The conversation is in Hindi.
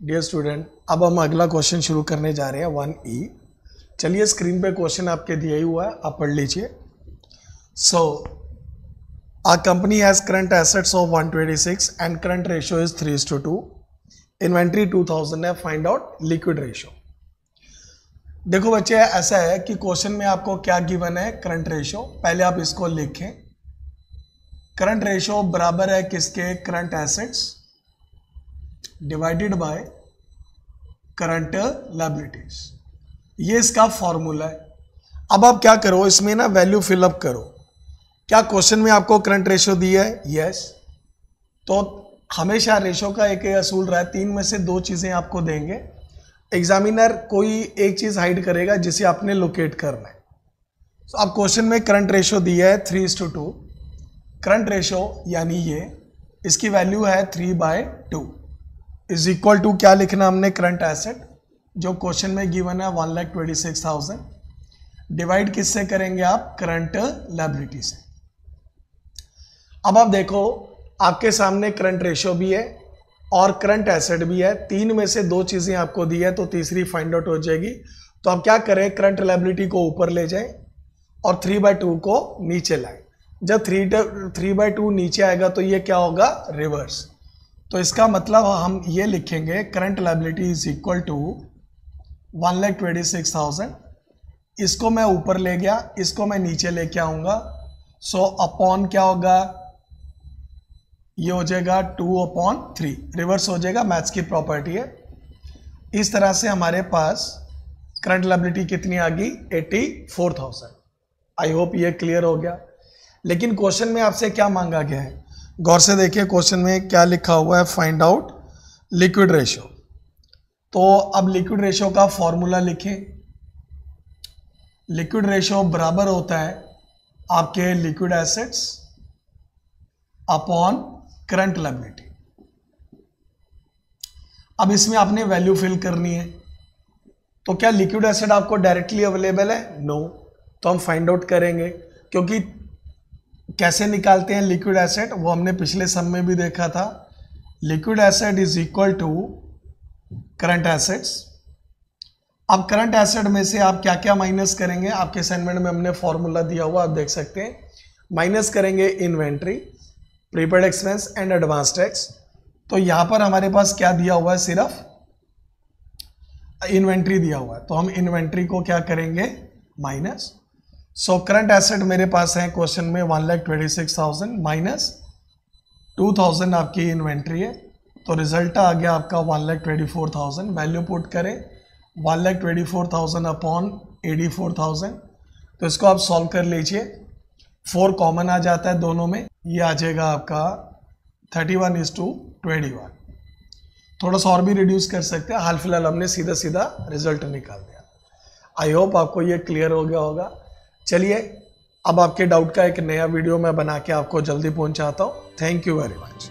डियर स्टूडेंट अब हम अगला क्वेश्चन शुरू करने जा रहे हैं वन ई चलिए स्क्रीन पे क्वेश्चन आपके दिया ही हुआ है, आप पढ़ लीजिए। So a company has current assets of 126 and current ratio is 3 to two inventory 2000 है फाइंड आउट लिक्विड रेशियो देखो बच्चे, ऐसा है कि क्वेश्चन में आपको क्या गिवन है करंट रेशियो पहले आप इसको लिखें। करंट रेशियो बराबर है किसके? Current assets divided by current liabilities ये इसका फॉर्मूला है। अब आप क्या करो, इसमें ना वैल्यू फिलअप करो। क्या क्वेश्चन में आपको करंट रेशियो दिया है? यस तो हमेशा रेशो का एक असूल रहा है, तीन में से दो चीज़ें आपको देंगे। एग्जामिनर कोई एक चीज़ हाइड करेगा जिसे आपने लोकेट करना है। तो अब क्वेश्चन में करंट रेशो दिया है three to two current ratio यानी ये, इसकी वैल्यू है three by two is equal to क्या लिखना हमने करंट एसेट जो क्वेश्चन में गिवन है one lakh twenty six thousand divide किससे करेंगे आप? करंट लाइबिलिटी से. अब आप देखो, आपके सामने करंट रेशियो भी है और करंट एसेट भी है. तीन में से दो चीज़ें आपको दी है तो तीसरी फाइंड आउट हो जाएगी. तो आप क्या करें? करंट लाइबिलिटी को ऊपर ले जाएँ और थ्री बाय टू को नीचे लाएँ. जब थ्री थ्री बाय टू नीचे आएगा तो ये क्या होगा? रिवर्स तो इसका मतलब हम ये लिखेंगे current liability is equal to one lakh twenty six thousand इसको मैं ऊपर ले गया, इसको मैं नीचे लेके आऊँगा। सो अपॉन क्या होगा? ये हो जाएगा टू अपॉन थ्री रिवर्स हो जाएगा मैथ्स की प्रॉपर्टी है। इस तरह से हमारे पास करंट लाइबिलिटी कितनी आ गई? Eighty four thousand I hope ये क्लियर हो गया। लेकिन क्वेश्चन में आपसे क्या मांगा गया है? गौर से देखिए क्वेश्चन में क्या लिखा हुआ है? फाइंड आउट लिक्विड रेशियो तो अब लिक्विड रेशियो का फॉर्मूला लिखें। लिक्विड रेशियो बराबर होता है आपके liquid assets upon current liability अब इसमें आपने वैल्यू फिल करनी है। तो क्या लिक्विड एसेट आपको डायरेक्टली अवेलेबल है? No no. तो हम फाइंड आउट करेंगे, क्योंकि कैसे निकालते हैं लिक्विड एसेट वो हमने पिछले सम में भी देखा था। Liquid asset is equal to current assets अब करंट एसेट में से आप क्या क्या माइनस करेंगे? आपके असाइनमेंट में हमने फॉर्मूला दिया हुआ, आप देख सकते हैं। माइनस करेंगे inventory prepaid expense and advance tax तो यहाँ पर हमारे पास क्या दिया हुआ है? सिर्फ़ इन्वेंट्री दिया हुआ है। तो हम इन्वेंट्री को क्या करेंगे? माइनस सो करंट एसेट मेरे पास है क्वेश्चन में one lakh twenty six thousand minus two thousand आपकी इन्वेंट्री है। तो रिज़ल्ट आ गया आपका one lakh twenty four thousand value put करें one lakh twenty four thousand upon eighty four thousand तो इसको आप सॉल्व कर लीजिए। फोर कॉमन आ जाता है दोनों में। ये आ जाएगा आपका thirty one is to twenty one थोड़ा सा और भी रिड्यूस कर सकते हैं। हाल फ़िलहाल हमने सीधा सीधा रिज़ल्ट निकाल दिया। आई होप आपको ये क्लियर हो गया होगा। चलिए, अब आपके डाउट का एक नया वीडियो मैं बना के आपको जल्दी पहुंचाता हूँ। Thank you very much